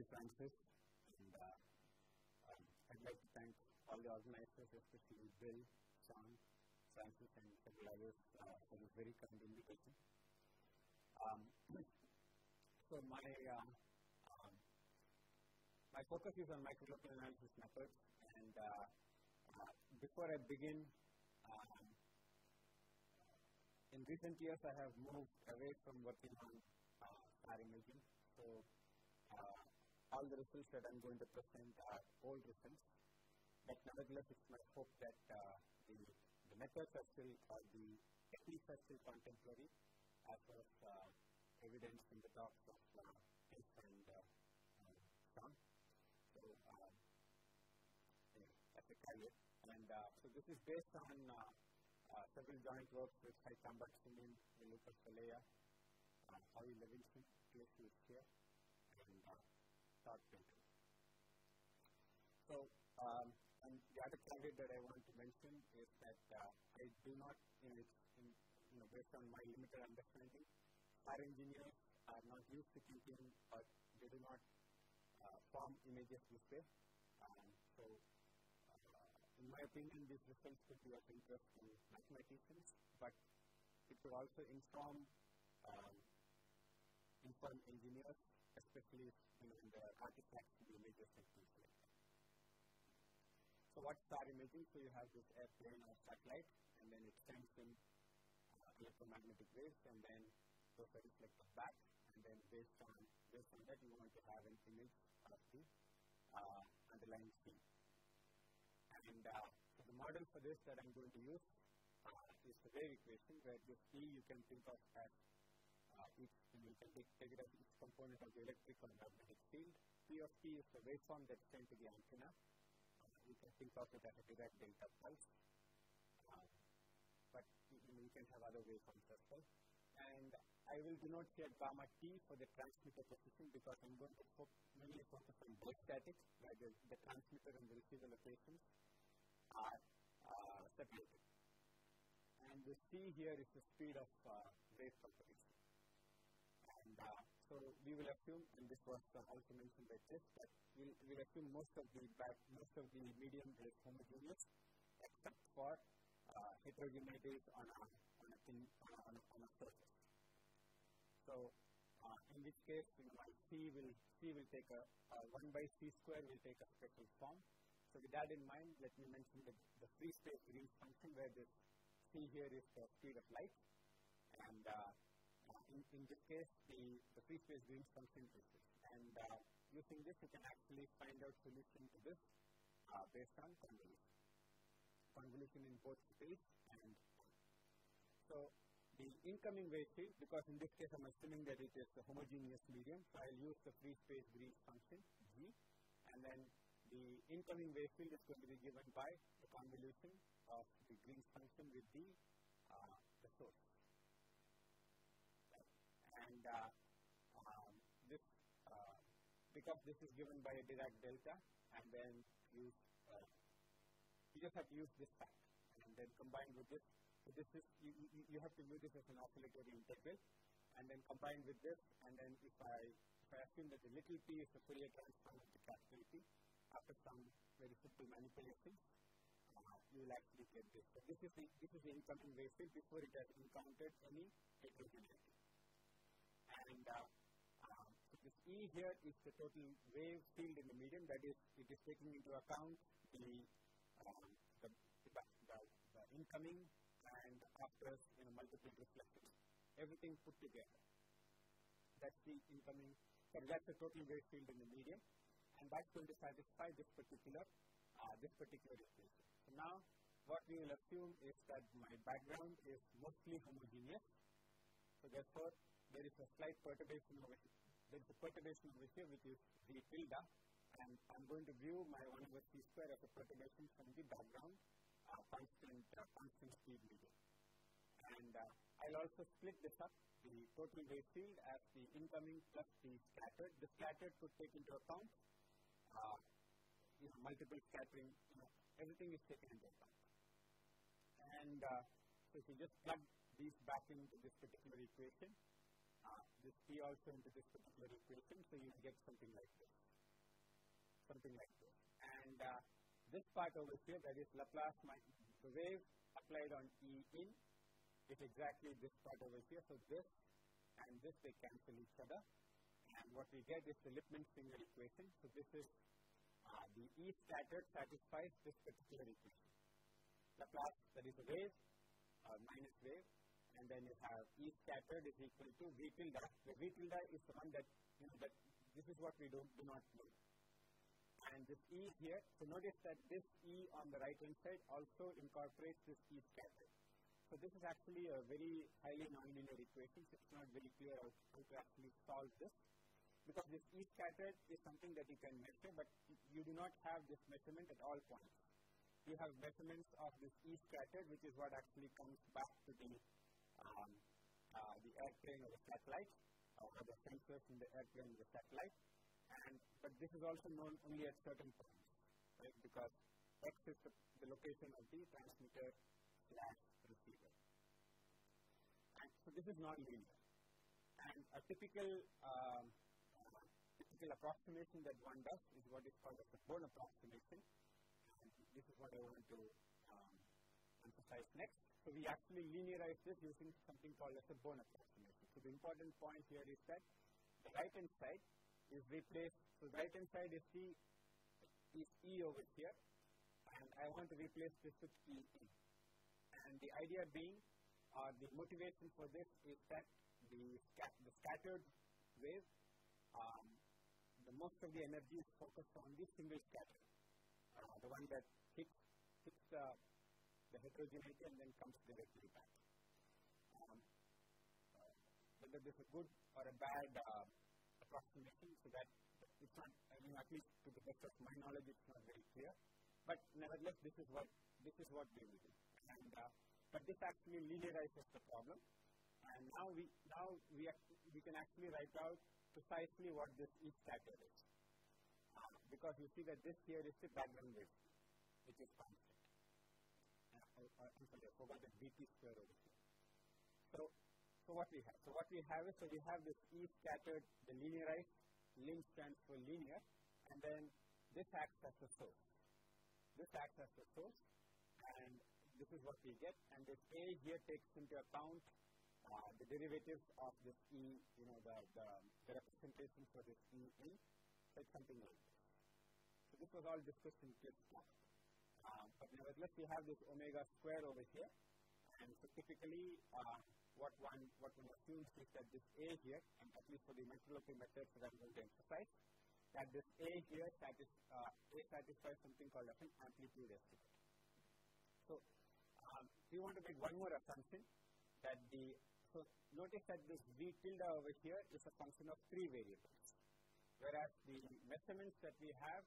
you, Francis. And uh, um, I'd like to thank all the organizers, especially Bill, Sean, Francis, and several others uh, for this very kind invitation. Um, so my uh, um, my focus is on microlocal analysis methods, and uh, uh, before I begin, um, in recent years I have moved away from working on uh, SAR imaging. So uh, all the results that I'm going to present are old results, but nevertheless, it's my hope that uh, the, the methods are still, or the techniques are still contemporary, as well as uh, evidence in the talks of uh, and uh, uh, So, um, anyway, that's a caveat. And uh, so this is based on uh, uh, several joint works with Hai Tambat Sumin, Raluca Felea, uh, Howie Levinson, place is here, and Todd Quinto. So, um, and the other caveat that I want to mention is that uh, I do not, in, in, you know, based on my limited understanding, our engineers are not used to keeping, or they do not uh, form images this way. Um, so, uh, in my opinion, these results could be of interest to mathematicians, but it could also inform um, inform engineers, especially in the artifacts, the images, and things like that. So what's SAR imaging? So you have this airplane or satellite, and then it sends in uh, electromagnetic waves, and then those are reflected back, and then based on based on that, you want to have an image of the uh, underlying scene. And uh, so the model for this that I'm going to use uh, is the wave equation, where this E you can think of as each, you can take, it as each component of the electric or magnetic field. P of T is the waveform that's sent to the antenna. Uh, you can think of it as a Dirac delta pulse. Um, but you, can have other waveforms as well. And I will denote here gamma T for the transmitter position because I'm going to fo mainly focus on statics, where the, the, transmitter and the receiver locations are uh, separated. And the C here is the speed of uh, wave propagation. So we will assume, and this was also mentioned by Chris, that we'll, assume most of the back, most of the medium is homogeneous, except for uh, heterogeneities on a on a thin on, a, on a surface. So uh, in which case, you know, C will C will take a one by C square will take a special form. So with that in mind, let me mention the, the free space Green's function, where this C here is the speed of light, and uh, in, in this case, the, the free space Green's function is this. And uh, using this, you can actually find out solution to this uh, based on convolution. Convolution in both space and time. So the incoming wave field, because in this case I'm assuming that it is a homogeneous medium, so I'll use the free space Green's function, G, and then the incoming wave field is going to be given by the convolution of the Green's function with the, uh, the source and uh, um, this uh, because this is given by a Dirac delta and then use uh, you just have to use this fact and then combine with this so this is you, you, you have to view this as an oscillatory integral and then combine with this and then if I if I assume that the little p is the Fourier transform of the capital P after some very simple manipulations you will actually get this. So this is the this is the incoming wave before it has encountered any heterogeneity. And uh, this E here is the total wave field in the medium. That is, it is taking into account the um, the, the, the, the, incoming and after you know, multiple reflections, everything put together. That's the incoming. So that's the total wave field in the medium, and that's going to satisfy this particular uh, this particular equation. So now, what we will assume is that my background is mostly homogeneous. So therefore, there is a slight perturbation over here. There is a perturbation over here which is the tilde and I'm going to view my 1 over c square as a perturbation from the background uh, constant, uh, constant speed medium. And uh, I'll also split this up, the total wave field as the incoming plus the scattered. The scattered could take into account uh, you know, multiple scattering, you know, everything is taken into account. And uh, so if you just plug these back into this particular equation, uh, this P also into this particular equation, so you get something like this. something like this. And uh, this part over here, that is Laplace, the wave applied on E in is exactly this part over here. So this and this, they cancel each other. And what we get is the Lippmann-Schwinger equation. So this is uh, the E scattered satisfies this particular equation. Laplace, that is a wave, uh, minus wave, and then you have E scattered is equal to V tilde. The V tilde is the one that, you know, that this is what we do, do not know. And this E here, so notice that this E on the right hand side also incorporates this E scattered. So this is actually a very highly nonlinear equation. So it's not very clear how, to actually solve this. Because this E scattered is something that you can measure, but you do not have this measurement at all points. You have measurements of this E scattered, which is what actually comes back to the um, uh, the airplane or the satellite, or the sensors in the airplane or the satellite. And but this is also known only at certain points, right? Because X is the, the location of the transmitter slash receiver. And so this is non-linear. And a typical um, uh, typical approximation that one does is what is called as the Born approximation. And this is what I want to next. So we actually linearize this using something called as a Born approximation. So the important point here is that the right hand side is replaced. So the right hand side is the is E over here, and I want to replace this with E. And the idea being, uh, the motivation for this is that the, scat the scattered wave, um, the most of the energy is focused on the single scatter, uh, the one that hits, hits the, the heterogeneity and then comes directly back. Um, uh, whether this is a good or a bad uh, approximation, so that it's not, I mean, at least to the best of my knowledge, it's not very clear. But nevertheless, this is what this is what we will do. And, uh, but this actually linearizes the problem. And now we, now we, we can actually write out precisely what this E scatter is. Uh, because you see that this here is the background wave, which is constant. I'm sorry, I forgot the bt square over here. So, so what we have? So what we have is, so we have this E scattered, the linearized, link stands for linear, and then this acts as the source. This acts as the source, and this is what we get. And this A here takes into account uh, the derivatives of this E, you know, the, the, the representation for this E so it's something like this. So this was all discussed in case 1. Um, but nevertheless, we have this omega squared over here. And so typically, uh, what one what one assumes is that this A here, and at least for the microlocal methods that I'm going to emphasize, that this A here satis uh, A satisfies something called as an amplitude estimate. So um, we want to make one more assumption that the so notice that this V tilde over here is a function of three variables, whereas the measurements that we have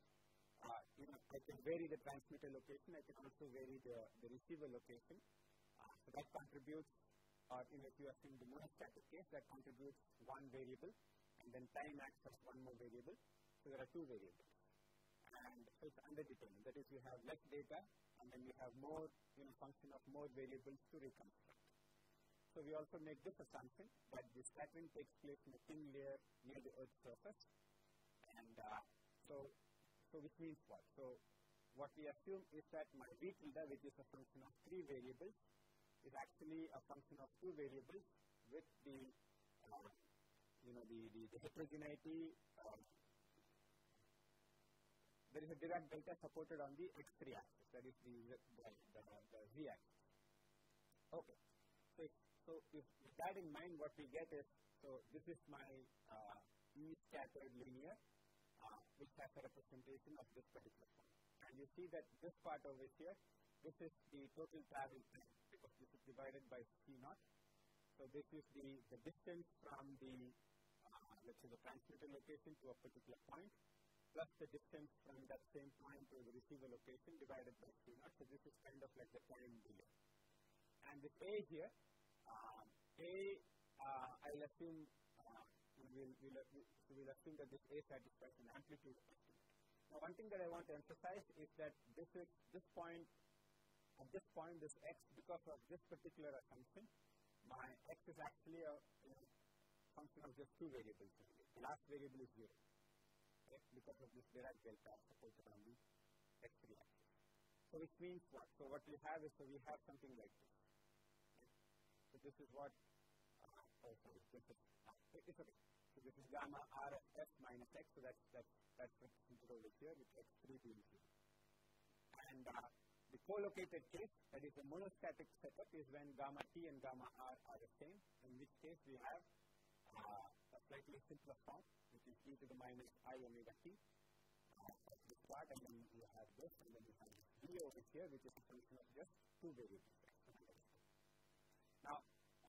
uh, you know, I can vary the transmitter location, I can also vary the, the receiver location. Uh, so that contributes, or you know, if you assume the monostatic case, that contributes one variable, and then time acts as one more variable. So there are two variables. And so it's underdetermined. That is, you have less data, and then you have more, you know, function of more variables to reconstruct. So we also make this assumption that the scattering takes place in a thin layer near the Earth's surface. And uh, so, so which means what? So what we assume is that my V tilde, which is a function of three variables, is actually a function of two variables with the, uh, you know, the, the, the heterogeneity uh, there is a Dirac delta supported on the x3 axis, that is the, the, the, the z axis. Okay. So, so if with that in mind, what we get is, so this is my uh, E scattered linear, uh, which has a representation of this particular point. And you see that this part over here, this is the total travel time, because this is divided by C naught. So this is the, the distance from the, uh, let's say the transmitter location to a particular point plus the distance from that same point to the receiver location divided by C naught. So this is kind of like the time delay. And this A here, um, A, uh, I'll assume, uh, we'll, we'll, we'll assume that this A satisfies an amplitude. Now, one thing that I want to emphasize is that this is this point, at this point, this x, because of this particular assumption, my x is actually a you know, function of just two variables. The last variable is zero okay, because of this Dirac delta supported on the x3 axis. So which means what? So what we have is, so we have something like this. So this is what, uh, it's okay. So this is gamma r minus x, so that's, that's, that's represented over here with x3 being 0. And uh, the co-located case, that is the monostatic setup, is when gamma t and gamma r are the same, in which case we have uh, a slightly simpler form, which is e to the minus i omega t uh, this part, and then you have this, and then you have this d over here, which is a function of just two variables. Now,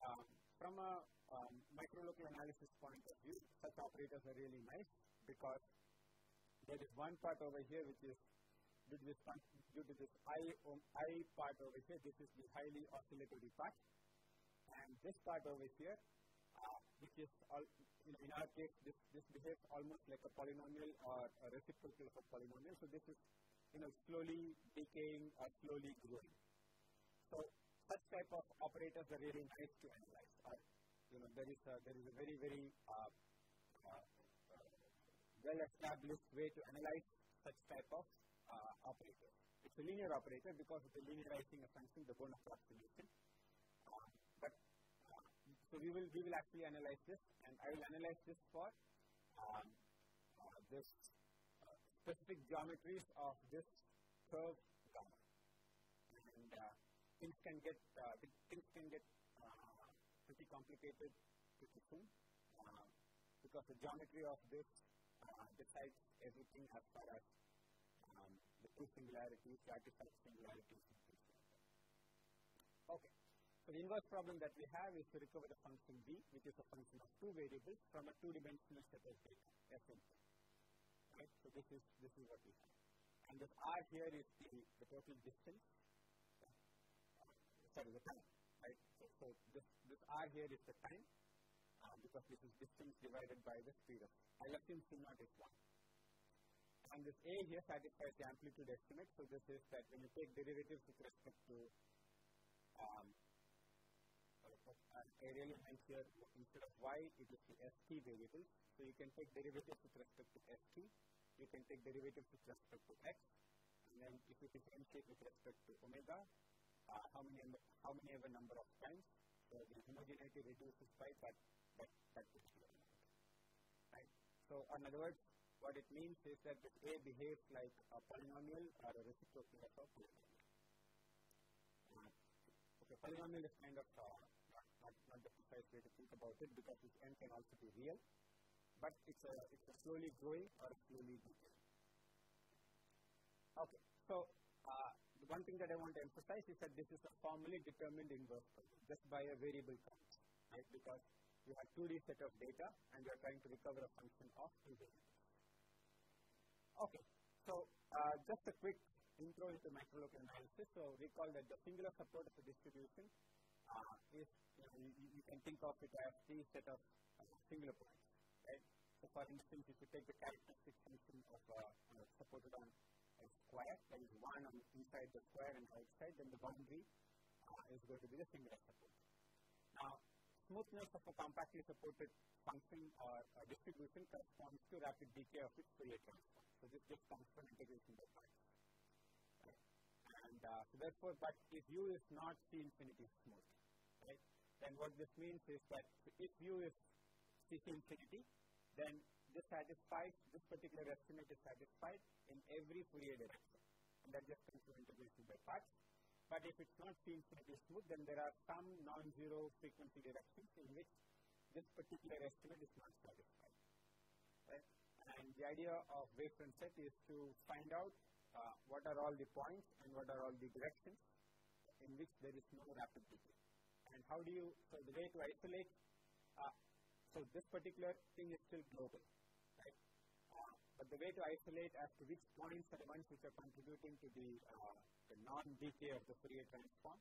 um, from a um, microlocal analysis point of view, such operators are really nice because there is one part over here which is due to this, due to this I, um, I part over here, this is the highly oscillatory part. And this part over here, uh, which is, all, in our case, this, this behaves almost like a polynomial or a reciprocal of a polynomial. So this is, you know, slowly decaying or slowly growing. So such type of operators are really nice to analyze. Or, you know, there is a, there is a very, very uh, uh, well-established way to analyze such type of uh, operator. It's a linear operator because of the linearizing a function, the Born approximation. Uh, but uh, so we will we will actually analyze this, and I will analyze this for um, uh, this uh, specific geometries of this curve gamma, and things can get things can get pretty complicated pretty soon uh, because the geometry of this uh, decides everything as far as the two singularities, the artifact singularities. Okay. So the inverse problem that we have is to recover the function b, which is a function of two variables from a two-dimensional set of data, f input. Right? So this is this is what we have. And this r here is the, the total distance. Uh, sorry, the time. So, this, this r here is the time, uh, because this is distance divided by the speed of. I'll assume c naught is 1. And this A here satisfies the amplitude estimate. So this is that when you take derivatives with respect to, um, I really here instead of y, it is the st variables. So you can take derivatives with respect to st. You can take derivatives with respect to x. And then if you differentiate with respect to omega, uh, how many how many ever number of times. So the homogeneity reduces by that that that particular amount. Right. So in other words, what it means is that this A behaves like a polynomial or a reciprocal of a polynomial. Uh, okay, polynomial is kind of uh, not, not, not the precise way to think about it because this n can also be real, but it's a, it's a slowly growing or slowly decaying. Okay, so uh, one thing that I want to emphasize is that this is a formally determined inverse problem just by a variable count, right? Because you have 2D set of data and you are trying to recover a function of two variables. Okay, so uh, just a quick intro into microlocal analysis. So recall that the singular support of a distribution uh, is, you, know, you, you, can think of it as the set of uh, singular points, right? So for instance, if you take the characteristic function of uh, supported on a square, that is one on inside the square and outside, then the boundary uh, is going to be the singular support. Now, smoothness of a compactly supported function or distribution corresponds to rapid decay of its Fourier transform. So this just comes from integration by parts. And uh, so therefore, but if U is not C infinity smooth, right, then what this means is that if U is C infinity, then this satisfies, this particular estimate is satisfied in every Fourier direction. And that just comes from integration by parts. But if it's not C infinity smooth, then there are some non-zero frequency directions in which this particular estimate is not satisfied. Right? And the idea of wavefront set is to find out uh, what are all the points and what are all the directions in which there is no rapid decay. And how do you, so the way to isolate, uh, so this particular thing is still global, but the way to isolate as to which points are the ones which are contributing to the uh, the non-decay of the Fourier transform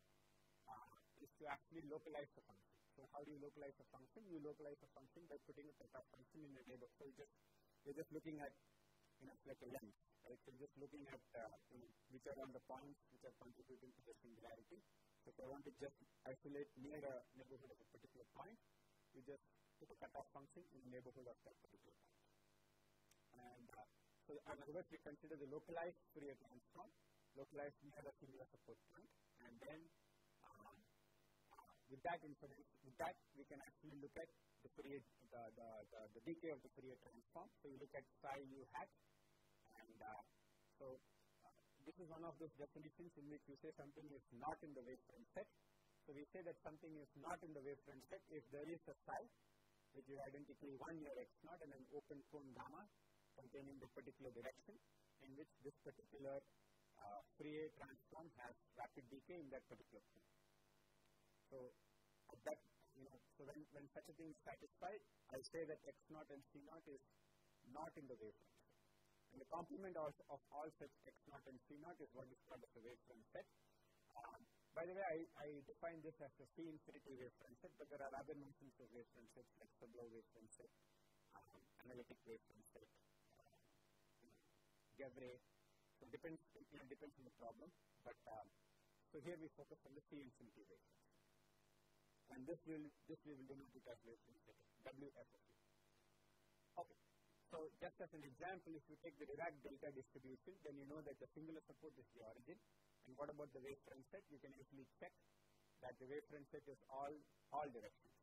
uh, is to actually localize the function. So how do you localize a function? You localize a function by putting a cutoff function in a neighborhood. So you just, you're just looking at, you know, like a lens, right? So you're just looking at, uh, you know, which are on the points which are contributing to the singularity. So if I want to just isolate near a neighborhood of a particular point, you just put a cutoff function in the neighborhood of that particular point. And uh, So other we consider the localized Fourier transform, localized near the singular support point, and then um, uh, with that with that we can actually look at the Fourier, the, the, the, the decay of the Fourier transform. So you look at psi u hat, and uh, so uh, this is one of those definitions in which you say something is not in the wavefront set. So we say that something is not in the wavefront set if there is a psi, which is identically 1 near x naught and an open cone gamma containing the particular direction in which this particular uh, transform has rapid decay in that particular cone. So that, you know, so when, when such a thing is satisfied, I say that x naught and c naught is not in the wavefront. And the complement of, of all such x naught and c naught is what is called the wavefront set. Um, by the way, I, I define this as a C infinity wavefront set, but there are other notions of wavefront sets like Sobolev wavefront set, um, analytic wavefront set, Gevrey. So it depends, know, depends on the problem. But um, so here we focus on the C infinity set. And this will this we will denote it as WFSU. Okay. So just as an example, if you take the Dirac delta distribution, then you know that the singular support is the origin. And what about the wavefront set? You can easily check that the wavefront set is all all directions.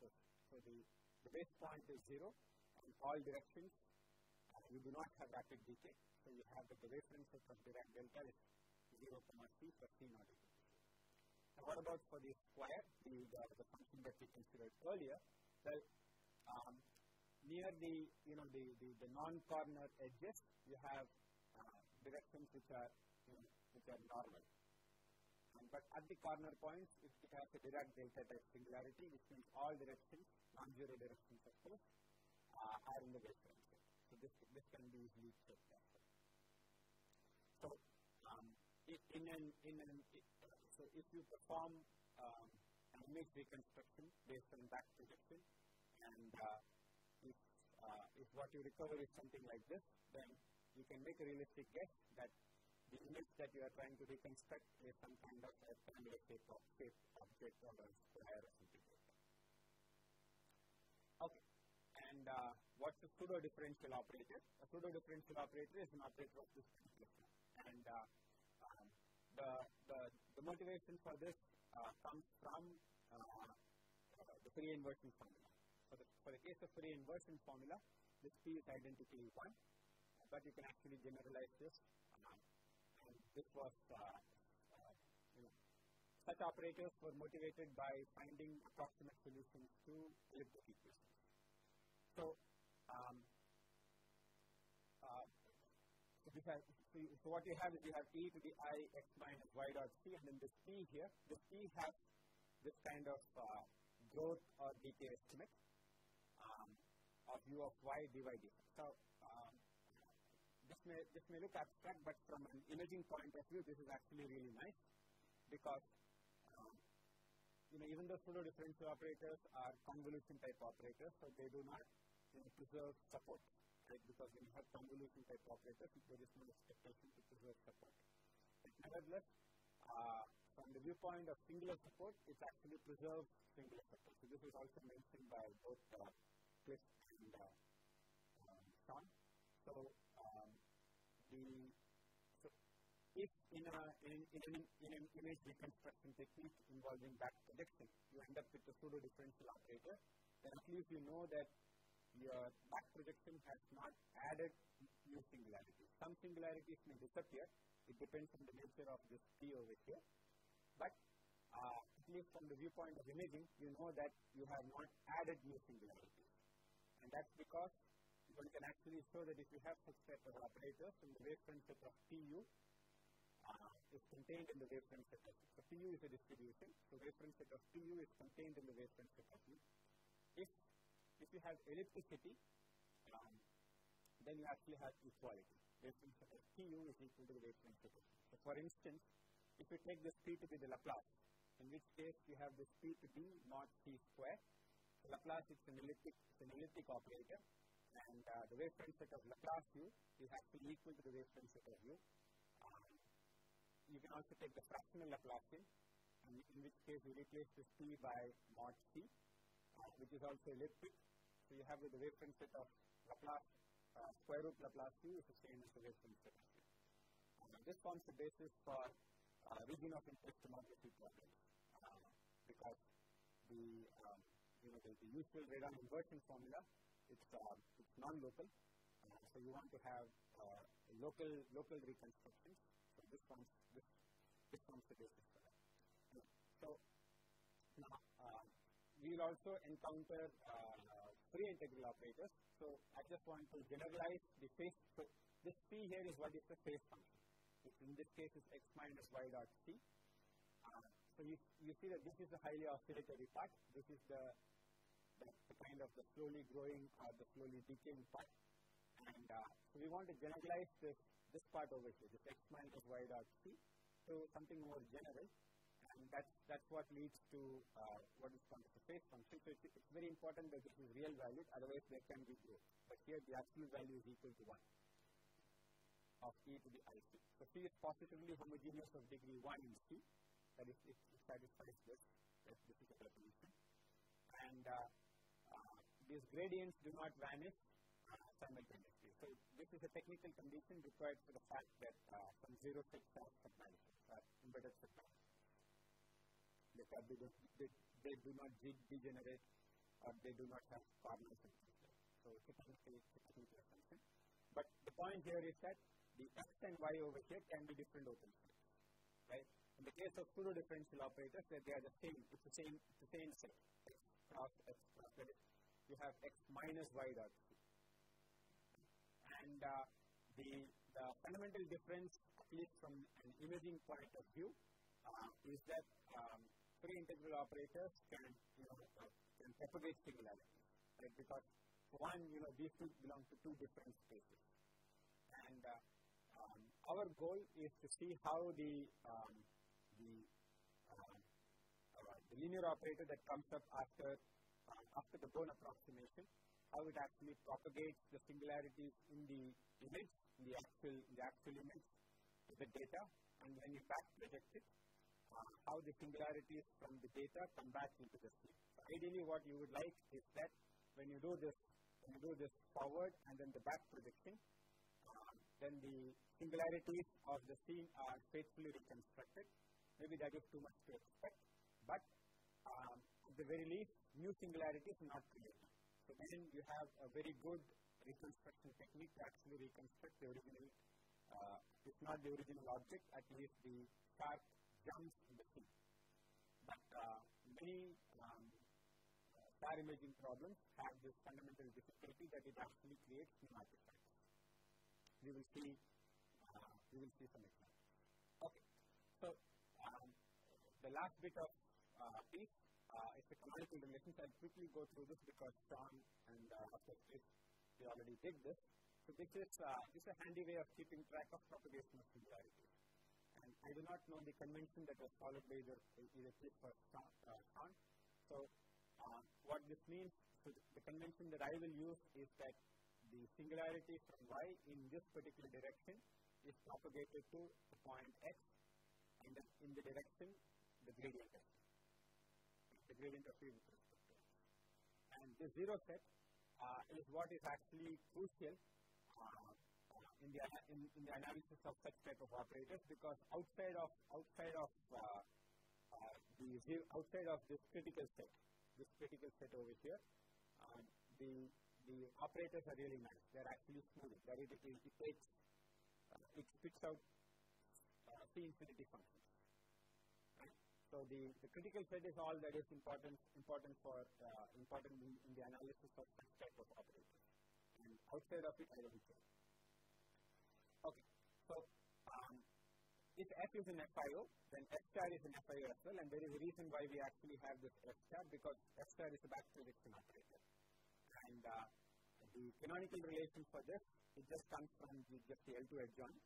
So, so the, the base point is zero, and all directions you do not have rapid decay. So you have the set of Dirac delta is zero comma c for c not equal to. Now what about for the square, the, the, the function that we considered earlier? Well, um, near the you know the, the, the non-corner edges, you have uh, directions which are you know, which are normal. Um, but at the corner points, it, it has a Dirac delta type singularity, which means all directions, non-zero directions of course, uh, are in the. So this, this can be easily checked. So um, in an, in an, uh, so if you perform um, an image reconstruction based on back projection, and uh, if, uh, if what you recover is something like this, then you can make a realistic guess that the image that you are trying to reconstruct is some kind of a triangular shape of shape object or a square or something like that. Okay. And uh, what's a pseudo differential operator? A pseudo differential operator is an operator of this form. And uh, um, the, the, the motivation for this uh, comes from uh, the Fourier inversion formula. For the, for the case of Fourier inversion formula, this P is identically 1, but you can actually generalize this and this was, uh, uh, you know, such operators were motivated by finding approximate solutions to elliptic equations. So, um, uh, so, has, so, so, what you have is you have e to the i x minus y dot c, and then this p here, this p has this kind of uh, growth or decay estimate um, of u of y dy dx. So, this may, this may look abstract, but from an imaging point of view, this is actually really nice because um, you know, even though pseudo differential operators are convolution type operators, so they do not know, preserve support, right? Because when you have convolution type operators, there is no expectation to preserve support. But nevertheless, uh, from the viewpoint of singular support, it actually preserves singular support. So this is also mentioned by both uh, and uh, um, Sean. So the so if in a in, in, an, in an image reconstruction technique involving back projection, you end up with a pseudo differential operator, then at least you know that your back projection has not added new singularities. Some singularities may disappear. It depends on the nature of this P over here. But uh, at least from the viewpoint of imaging, you know that you have not added new singularities. And that's because one can actually show that if you have such set of operators in the wavefront set of PU uh, is contained in the wavefront set of So PU is a distribution. So wavefront set of PU is contained in the wavefront set of U. If if you have ellipticity, um, then you actually have equality. PU is equal to the wavefront set. So for instance, if you take this P to be the Laplace, in which case you have this P to be not C square. Laplace is an elliptic, it's an elliptic operator and uh, the wavefront set of Laplace U is actually equal to the wavefront set of U. Um, you can also take the fractional Laplacian, in, in which case you replace this P by mod C, uh, which is also elliptic. So you have the wavefront set of Laplace uh, square root Laplace u is the same as the wave function uh, this forms the basis for uh, region of interest tomography problems uh, because the um, you know the, the usual radon inversion formula it's uh, it's non-local. Uh, so you want to have uh, local local reconstructions. So this forms this this forms the basis so now uh, we will also encounter uh, Fourier integral operators. So I just want to generalize the phase so this p here is what is the phase function. Which in this case is x minus y dot c uh, so you, you see that this is the highly oscillatory part. This is the the, the kind of the slowly growing or the slowly decaying part. And uh, so we want to generalize this this part over here this x minus y dot c. To something more general and that's that's what leads to uh, what is called the phase function. So it's, it's, very important that this is real valued, otherwise there can be growth. But here the absolute value is equal to one of e to the ic. So C is positively homogeneous of degree one in C. That is, it, it satisfies this. Yes, this is a definition. And uh, uh, these gradients do not vanish uh, simultaneously. So this is a technical condition required for the fact that uh, some zero six are submanifolds, are embedded that they, they, they do not degenerate or they do not have and So it's a technical, assumption. But the point here is that the x and y over here can be different open right? In the case of pseudo differential operators, that they are the same. It's the same. It's the same set. X cross x cross. That is, you have x minus y dot c. And uh, the the fundamental difference, at least from an imaging point of view, uh, is that um, Fourier integral operators can, you know, can propagate singularities, right? Because one, you know, these two belong to two different spaces. And uh, um, our goal is to see how the, um, the, uh, uh, the linear operator that comes up after, uh, after the Born approximation, how it actually propagates the singularities in the image, in the actual, in the actual image, the data, and when you back project it, uh, how the singularities from the data come back into the scene. So ideally, what you would like is that when you do this, when you do this forward and then the back projection, uh, then the singularities of the scene are faithfully reconstructed. Maybe that is too much to expect, but um, at the very least, new singularities are not created. So then you have a very good reconstruction technique to actually reconstruct the original, uh, if not the original object, at least the sharp jumps in the sea. But uh, many um, uh, SAR imaging problems have this fundamental difficulty that it actually creates new artifacts. We will see, uh, we will see some examples. Okay, so um, the last bit of uh, piece uh, is the canonical relations. I'll quickly go through this because Sean and uh, course already did this. So this is, uh, this is a handy way of keeping track of propagation of. I do not know the convention that was followed by either, either Cliff or Sean. So uh, what this means, so the convention that I will use is that the singularity from y in this particular direction is propagated to the point x, and then in the direction the gradient the gradient of with. And the zero set uh, is what is actually crucial uh, in the in, in, the analysis of such type of operators because outside of outside of uh, uh, the outside of this critical set, this critical set over here, um, the the operators are really nice. They're actually smooth. That it, it uh, it spits out uh, infinity functions. So the, the critical set is all that is important important for uh, important in, in the analysis of such type of operators. And outside of it, I don't care. So um, if F is an FIO, then F star is an FIO as well, and there is a reason why we actually have this F star because F star is a back projection operator. And uh, the canonical relation for this, it just comes from the, just the L2 adjoint.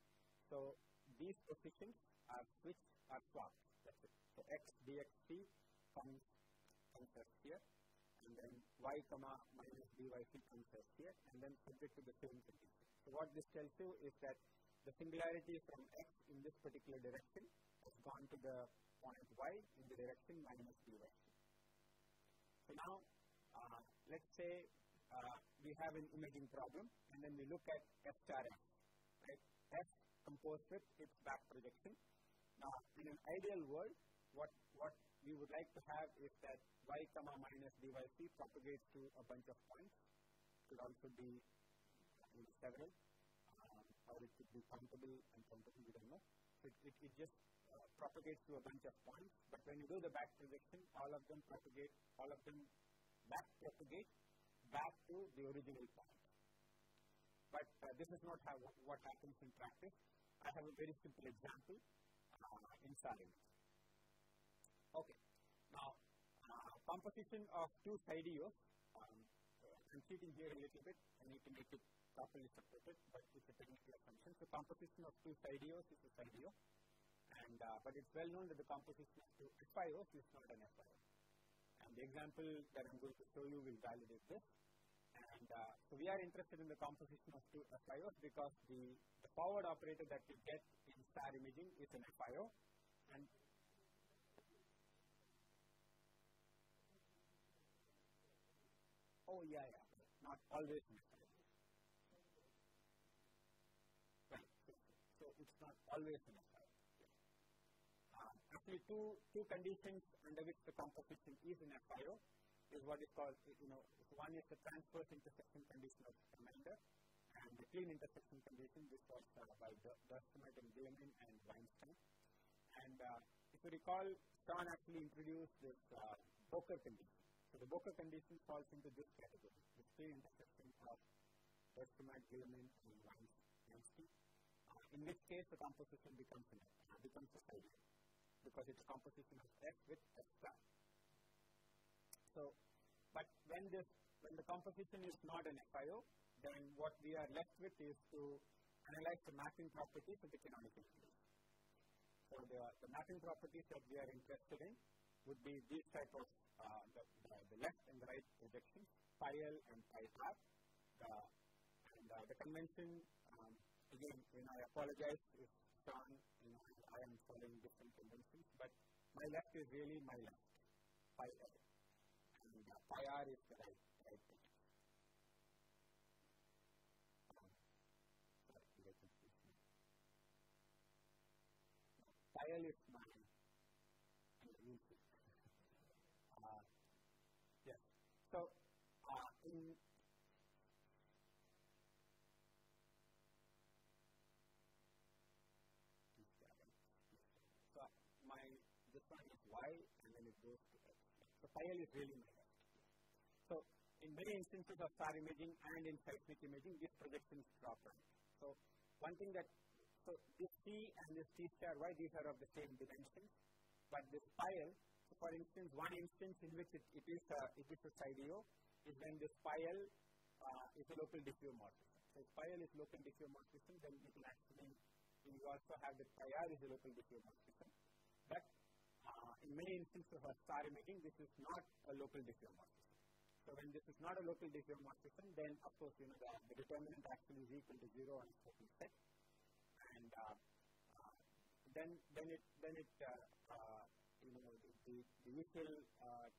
So these positions are switched, are swapped. That's it. So x dxt comes, comes as here, and then y comma minus dyc comes as here, and then subject to the same condition. So what this tells you is that the singularity from x in this particular direction has gone to the point y in the direction minus dy. So now, uh, let's say uh, we have an imaging problem, and then we look at F star F, right? F composed with its back projection. Now, in an ideal world, what, what we would like to have is that y comma minus dy c propagates to a bunch of points. Could also be several, um, or it could be countable and countable, we don't know. It, it, it just uh, propagates to a bunch of points, but when you do the back projection, all of them propagate, all of them back propagate back to the original point. But uh, this is not how, what happens in practice. I have a very simple example uh, in Sarin. Okay. Now, uh, composition of two sideos. Cheating here a little bit. I need to make it properly separated, but it's a technical assumption. So, composition of two sideos is a sideo. And, uh, but it's well known that the composition of two FIOs is not an FIO. And the example that I'm going to show you will validate this. And uh, so we are interested in the composition of two FIOs because the, the forward operator that we get in SAR imaging is an FIO. And oh yeah, yeah, always. Right. So, it's not always. Um, actually, two two conditions under which the composition is an FIO is what is called, you know, one is the transverse intersection condition of Hörmander, and the clean intersection condition, this was uh, by Duistermaat and Guillemin and Weinstein. And uh, if you recall, Sean actually introduced this uh, Bolker condition. So the Bolker condition falls into this category, clean intersection of Duistermaat, Guillemin, and Weinstein. Uh, in which case, the composition becomes an, uh, becomes a solid because it's composition of F with star. So, but when this when the composition is not an FIO, then what we are left with is to analyze the mapping properties of the canonical series. So the, the mapping properties that we are interested in would be these type of uh, the, the, left and the right projections, pi L and pi r. The, and uh, the convention, um, again, you know, I apologize if Sean, you know, I am following different conventions, but my left is really my left, pi L. And uh, pi r is the right Kyle is mine. Uh, yes. So, uh, in so my this one is y and then it goes to x. Kyle is really x. So in many instances of SAR imaging and in seismic imaging, these projections drop right. So one thing that so this T and this T star Y, these are of the same dimensions. But this pile, so for instance, one instance in which it, it is a, it is a sideo is when this pile uh, is a local diffeomorphism. So if pile is local diffeomorphism, then you can actually, you also have that pi r is a local diffeomorphism. But uh, in many instances of SAR imaging, this is not a local diffeomorphism. So when this is not a local diffeomorphism, then of course, you know, the, the determinant actually is equal to zero on a certain set and uh, uh, then then it then it uh, you know the, the, the usual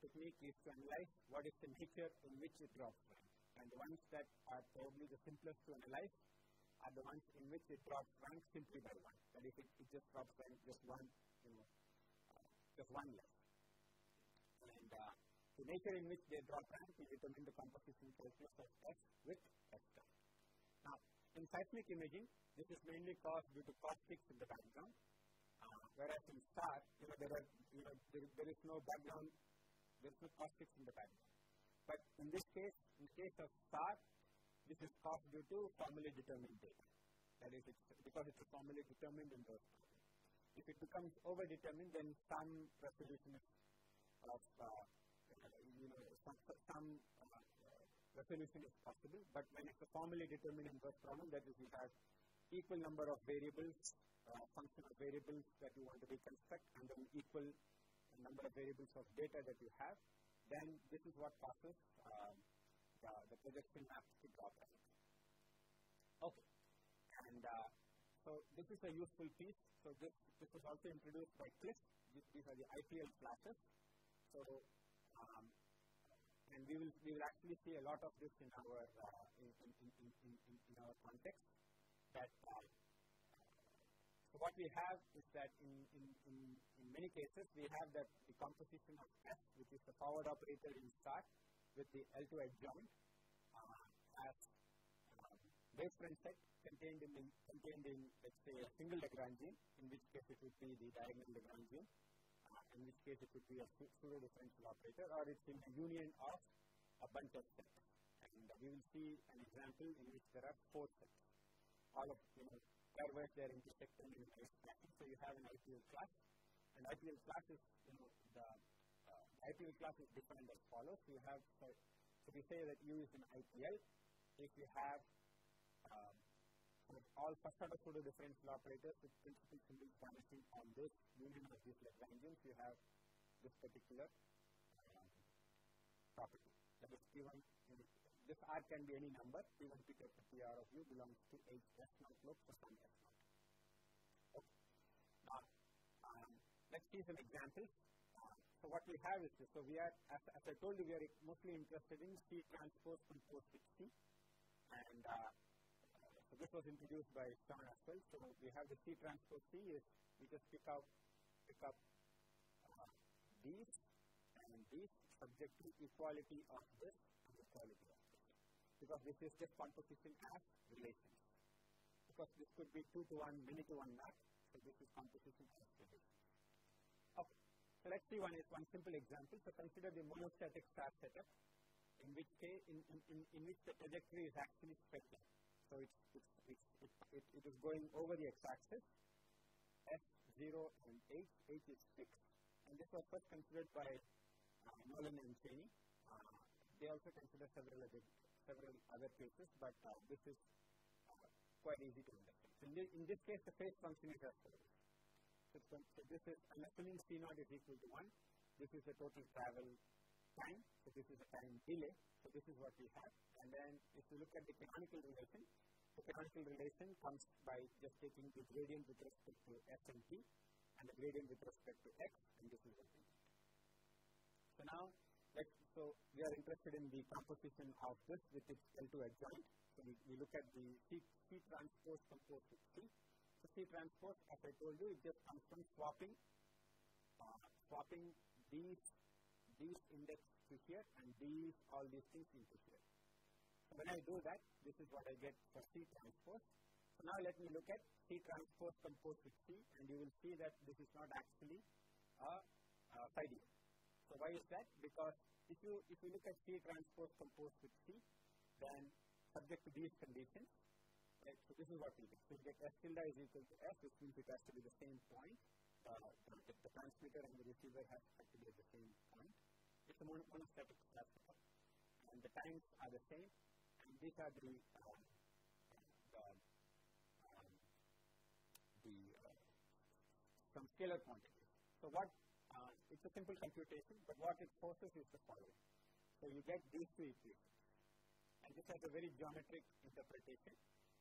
technique is to analyze what is the nature in which it drops rank, and the ones that are probably the simplest to analyze are the ones in which it drops rank simply by one. That is, it, it just drops rank just one, just one less. And the nature in which they drop rank will determine the composition calculus of X with X star. Now, in seismic imaging, this is mainly caused due to caustics in the background, uh, whereas in SAR, you know, there, are, you know, there, there is no background, there is no caustics in the background. But in this case, in the case of SAR, this is caused due to formally determined data. That is, it's because it's formally determined in those problems. If it becomes overdetermined, then some resolution of, uh, you know, some, some uh, resolution is possible, but when it's a formally determined inverse problem, that is, you have equal number of variables, uh, function of variables that you want to reconstruct, and then equal number of variables of data that you have, then this is what causes um, the, the, projection map to drop right. Okay, and uh, so this is a useful piece. So this this was also introduced by Cliff. These, are the IPL flashes. So um, and we will we will actually see a lot of this in our uh, in, in, in, in, in, in our context. That uh, so what we have is that in, in, in, in many cases we have that the composition of S, which is the forward operator in start with the L2 adjoint uh, as wavefront set contained in, contained in let's say a single Lagrangian, in which case it would be the diagonal Lagrangian, uh, in which case it would be a pseudo differential operator, or it's in the union of a bunch of sets. And uh, we will see an example in which there are four sets. All of you know pairwise they are intersecting in a So you have an IPL class, and IPL class is you know the uh, IPL class is defined as follows. You have so, so we say that U is an IPL if you have um, all first order pseudo differential operators with principal symbols vanishing on this union of these Lagrangians, you have this particular um, property. That is given this R can be any number, P1 P to PR of U belongs to H S for some S. Okay. Now, um, let's see some examples. Uh, so what we have is this. So we are, as, as I told you, we are mostly interested in C transpose composed with C. And uh, this was introduced by Sean as well. So we have the C transpose C is we just pick up pick up uh, these and these subject to equality of this and equality of this. Because this is just composition as relations. Because this could be two to one, many to one map. So this is composition as relations. Okay. So let's see one is one simple example. So consider the monostatic SAR setup in which case in, in, in, in which the trajectory is actually spectral. So it's, it, it, it is going over the x-axis, S0 and H, H is fixed. And this was first considered by uh, and Cheney. Uh, they also consider several other, several other cases, but uh, this is uh, quite easy to understand. So in, the, in, this case, the phase function is as follows. So, so this is, I'm assuming C naught is equal to 1. This is the total travel time. So this is a time delay. So this is what we have. And then if you look at the canonical relation, the canonical relation comes by just taking the gradient with respect to s and t and the gradient with respect to x, and this is what we. So now, let's, so we are interested in the composition of this with its L2 adjoint. So we, we look at the C, C transpose composed with C. So C transpose, as I told you, it just comes from swapping, uh, swapping these these index to here and these, all these things into here. So when I do that, this is what I get for C transpose. So now let me look at C transpose composed with C and you will see that this is not actually a, a. So why is that? Because if you if you look at C transpose composed with C, then subject to these conditions, right, so this is what we get. So we get S tilde is equal to S, which means it has to be the same point. Uh, the, the, transmitter and the receiver has to be at the same point. Mon monostatic classifier. And the times are the same. And these are the, um, the, um, the uh, some scalar quantities. So what, uh, it's a simple computation, but what it forces is the following. So you get these two equations. And this has a very geometric interpretation.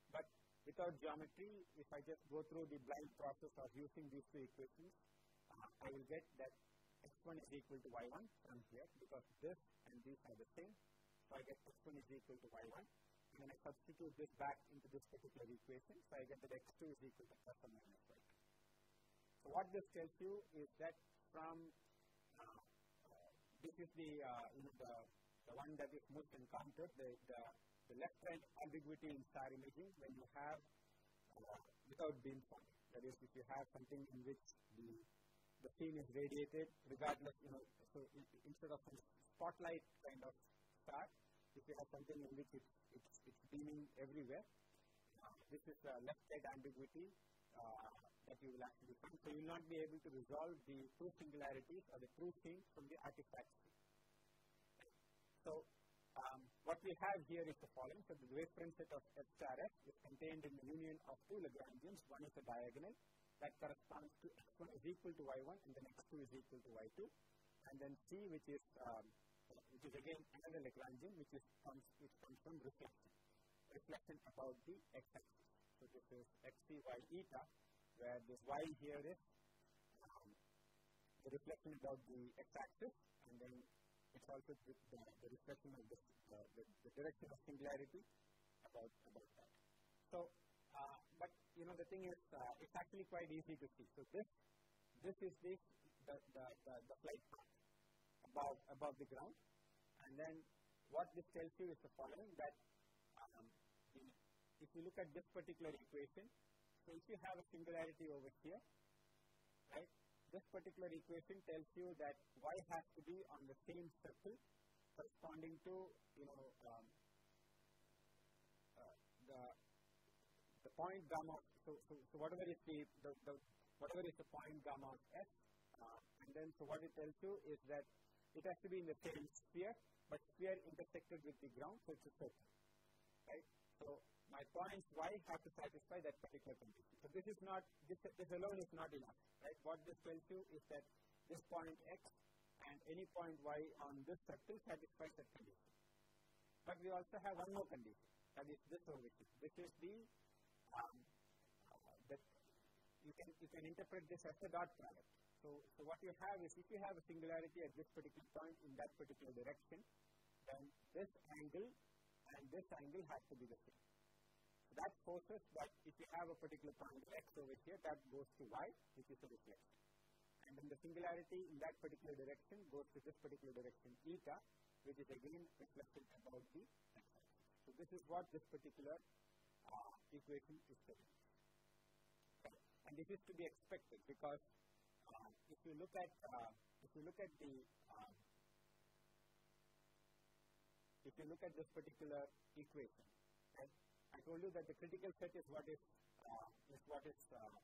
But without geometry, if I just go through the blind process of using these two equations, uh, I will get that x1 is equal to y1 from here because this and these are the same. So I get x1 is equal to y1. And then I substitute this back into this particular equation. So I get that x2 is equal to plus or minus y2. So what this tells you is that from uh, uh, this is the uh, you know the, the one that is most encountered the, the, the left hand ambiguity in SAR imaging when you have uh, without beam forming. That is, if you have something in which the the scene is radiated regardless, you know, so in, instead of some spotlight kind of SAR, if you have something in which it's, it's, it's beaming everywhere, uh, this is the left side ambiguity uh, that you will actually find. So you will not be able to resolve the true singularities or the true scene from the artifacts. So um, what we have here is the following. So the wavefront set of F star F is contained in the union of two Lagrangians. One is a diagonal that corresponds to x1 is equal to y1 and then x2 is equal to y2 and then c which is um, which is again another Lagrangian which is comes which comes from reflection reflection about the x-axis so this is xc y eta where this y here is um, the reflection about the x-axis and then It's also the, the, the reflection of this, the, the direction of singularity about, about that. So, uh, but you know the thing is, uh, it's actually quite easy to see. So this, this is this the the, the, the flight path above above the ground, and then what this tells you is the following that um, the, if you look at this particular equation, so if you have a singularity over here, right, this particular equation tells you that y has to be on the same circle corresponding to, you know, um, uh, the, the point gamma, so, so, so whatever is the, the, the, whatever is the point gamma of s, uh, and then so what it tells you is that it has to be in the same sphere, but sphere intersected with the ground, so it's a circle, right? So my points y have to satisfy that particular condition. So this is not, this, this alone is not enough, right? What this tells you is that this point x and any point y on this circle satisfies that condition. But we also have one more condition, that is this over here. This is the, um, uh, that you can, you can interpret this as a dot product. So, so what you have is if you have a singularity at this particular point in that particular direction, then this angle and this angle has to be the same. So that forces that if you have a particular point x over here, that goes to y, which is a reflection. And then the singularity in that particular direction goes to this particular direction, eta, which is again reflected about the x-axis. So this is what this particular equation is telling us. And this is to be expected because uh, if you look at uh, if you look at the um, if you look at this particular equation, I told you that the critical set is what is uh, is what is uh,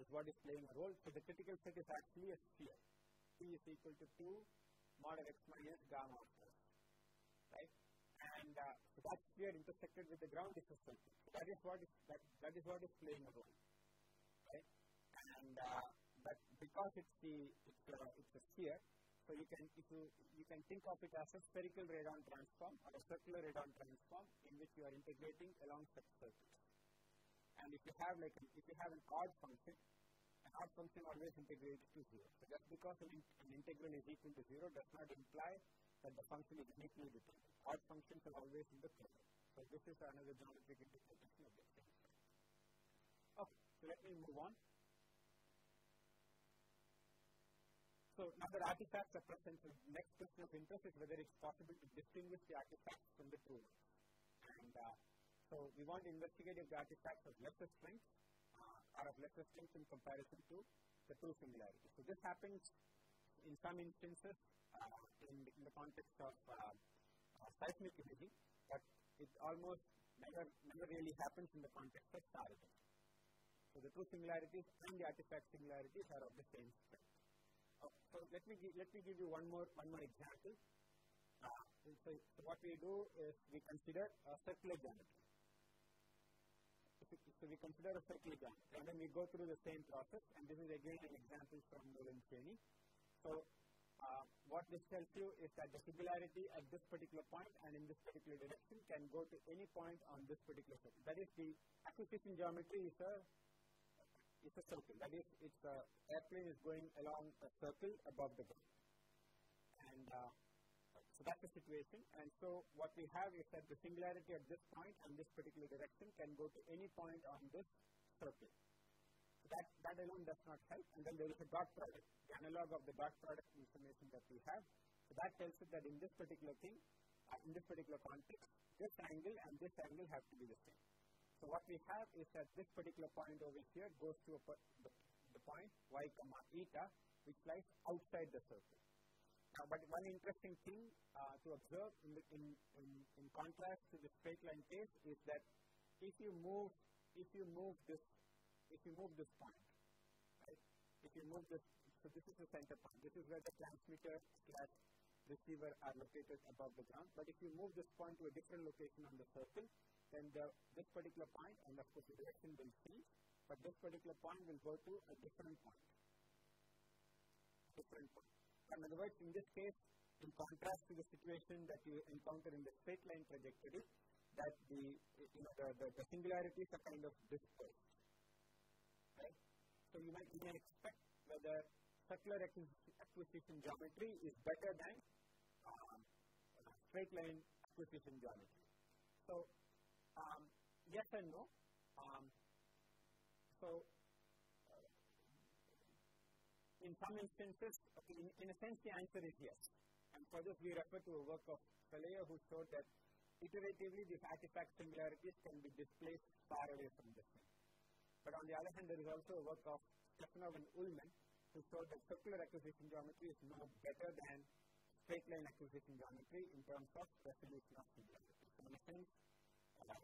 is what is playing a role. So the critical set is actually a sphere. P is equal to two mod of x minus gamma of right? And uh, that sphere intersected with the ground. So that is what is that, that is what is playing a role? And uh, but because it's the it's a, it's a sphere, so you can, if you, you can think of it as a spherical radon transform or a circular radon transform in which you are integrating along such circles. And if you have like, if you have an odd function, an odd function always integrates to zero. So just because an, an integral is equal to zero does not imply that the function is uniquely determined. Odd functions are always in the kernel. So this is another geometric interpretation of the same. Okay, so let me move on. So now that artifacts are present, the next question of interest is whether it's possible to distinguish the artifacts from the true ones. And uh, so we want to investigate if the artifacts of lesser strength uh, are of lesser strength in comparison to the true singularity. So this happens in some instances in, in, the context of uh, uh, seismic imaging, but it almost never, never really happens in the context of SAR imaging. So the true singularities and the artifact singularities are of the same strength. Uh, so let me give, let me give you one more one more example. Uh, so, so, what we do is we consider a circular geometry. So we consider a circular geometry, and then we go through the same process. And this is again an example from Nolan Cheney. So uh, what this tells you is that the singularity at this particular point and in this particular direction can go to any point on this particular circle. That is the acquisition geometry is a it's a circle. That is, it's a airplane is going along a circle above the ground. And uh, so that's the situation. And so what we have is that the singularity at this point and this particular direction can go to any point on this circle. That, that alone does not help. And then there is a dot product, the analog of the dot product information that we have. So that tells us that in this particular thing, uh, in this particular context, this angle and this angle have to be the same. So what we have is that this particular point over here goes to a, the, the point y comma eta, which lies outside the circle. Now, but one interesting thing uh, to observe in, the, in, in, in, contrast to the straight line case is that if you move if you move this if you move this point, right? If you move this, so this is the center point. This is where the transmitter slash receiver are located above the ground. But if you move this point to a different location on the circle, then the, this particular point, and of course the direction will change, but this particular point will go to a different point. Different point. In other words, in this case, in contrast to the situation that you encounter in the straight line trajectory, that the, you know, the, the, the singularities are kind of dispersed. So you might, you may expect whether circular acquisition geometry is better than uh, straight line acquisition geometry. So, um, yes and no. Um, so, uh, in some instances, okay, in, in a sense, the answer is yes. And for this, we refer to a work of Saleha who showed that iteratively these artifact singularities can be displaced far away from the scene. But on the other hand, there is also a work of Stefanov and Uhlmann who showed that circular acquisition geometry is no better than straight line acquisition geometry in terms of resolution of. So in a sense, uh,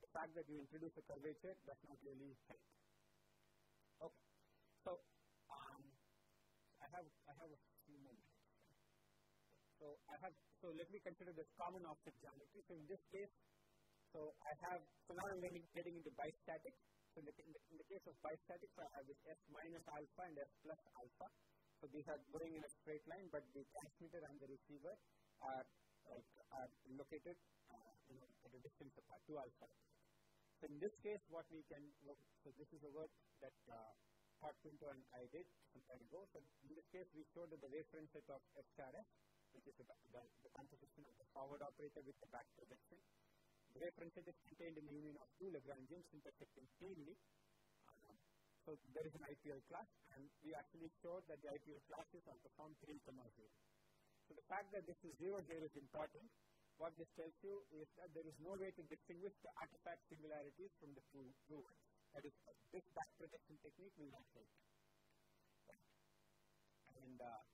the fact that you introduce a curvature does not really help. Okay. So um, I have I have a few more. So I have so let me consider this common offset geometry. So in this case, so I have so now I'm getting, getting into bistatic. So in the, in the, in the case of bistatic, so I have this S minus alpha and S plus alpha. So these are going in a straight line, but the transmitter and the receiver are like are located uh, at a distance apart, 2 alpha. So in this case, what we can so this is a work that uh, Todd Quinto and I did some time ago. So in this case, we showed that the wavefront set of SRS, which is the, the, the composition of the forward operator with the back projection. The wavefront set is contained in the union of two Lagrangians intersecting cleanly. Um, so there is an IPL class, and we actually showed that the IPL classes are performed 3 comma 0. So the fact that this is 0 here is important. What this tells you is that there is no way to distinguish the artifact singularities from the true, true ones. That is, uh, this back projection technique will not help. And uh,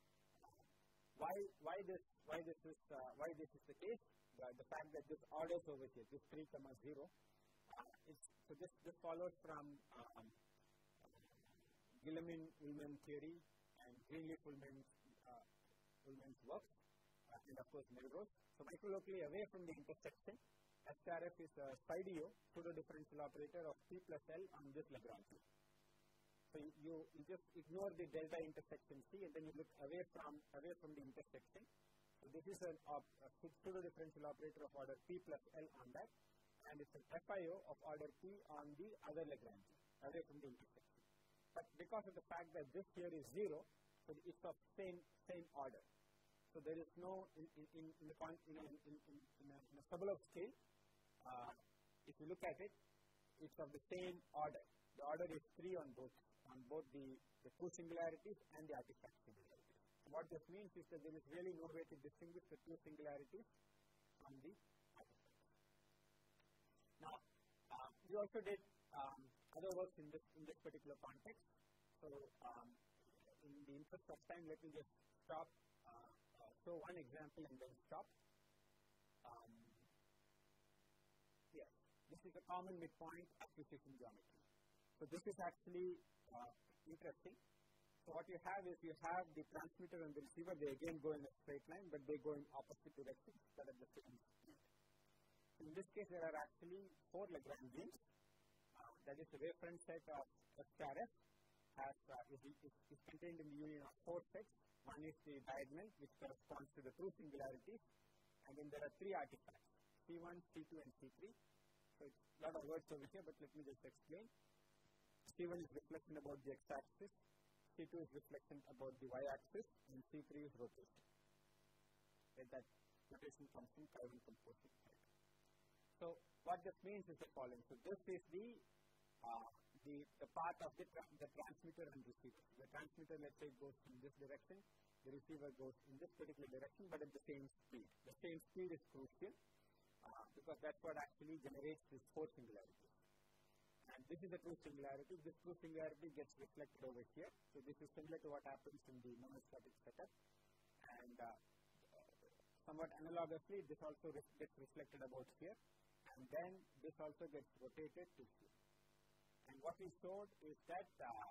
why why this why this is uh, why this is the case? The, the fact that this orders over here, this three comma zero, uh, is, so this this follows from um, Guillemin Uhlmann theory and Greenleaf Uhlmann's uh, Uhlmann's works, uh, and of course Melrose. So microlocally away from the intersection, SRF is a PSIDO pseudo-differential operator of P plus L on this Lagrangian. So you, you, you just ignore the delta intersection C and then you look away from away from the intersection. This is an a pseudo-differential operator of order P plus L on that, and it's an FIO of order P on the other Lagrangian away from the intersection. But because of the fact that this here is zero, so it's of same same order. So there is no in in in, in the con, in, in, in, in, a, in a Sobolev scale. Uh, if you look at it, it's of the same order. The order is three on both on both the, the two singularities and the artifact singularities. What this means is that there is really no way to distinguish the two singularities from the. Now, uh, we also did um, other works in this in this particular context. So, um, in the interest of time, let me just stop. Uh, uh, show one example and then stop. Um, yes, this is a common midpoint acquisition geometry. So this is actually uh, interesting. So what you have is you have the transmitter and the receiver, they again go in a straight line, but they go in opposite directions, but at the same speed. In this case, there are actually four Lagrangians. Uh, that is the reference set of SRF has, uh, is, is, is, contained in the union of four sets. One is the diagonal, which corresponds to the two singularities, and then there are three artifacts, C1, C2, and C3. So it's a lot of words over here, but let me just explain. C1 is reflection about the x-axis, C2 is reflection about the y-axis, and C3 is rotation. Okay, that rotation comes from Calvin composite. So what this means is the following. So this is the uh, the, the part of the, tra the transmitter and receiver. The transmitter, let's say, goes in this direction. The receiver goes in this particular direction, but at the same speed. The same speed is crucial uh, because that's what actually generates this four singularities. And this is a true singularity. This true singularity gets reflected over here. So this is similar to what happens in the monostatic setup. And uh, somewhat analogously, this also gets reflected about here. And then this also gets rotated to here. And what we showed is that uh,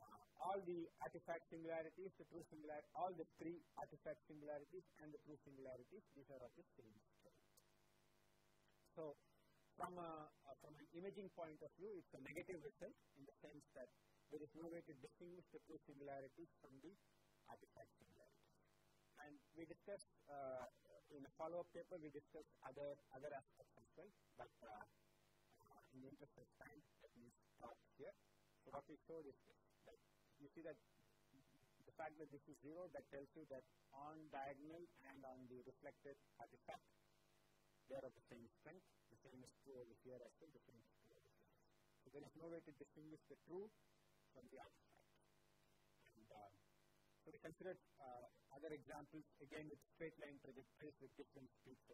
uh, all the artifact singularities, the true singularity, all the three artifact singularities and the true singularities, these are of the same. So from, a, uh, from an imaging point of view, it's a negative result in the sense that there is no way to distinguish the two singularities from the artifact singularities. And we discussed uh, in a follow-up paper, we discussed other other aspects as well, but uh, uh, in the interest of time, let me stop here. So what we showed is this. That you see that the fact that this is zero, that tells you that on diagonal and on the reflected artifact, they are of the same strength. True over here as well, the true over here. So there is no way to distinguish the true from the artifact. And um, so we considered uh, other examples, again with straight line trajectories with different speeds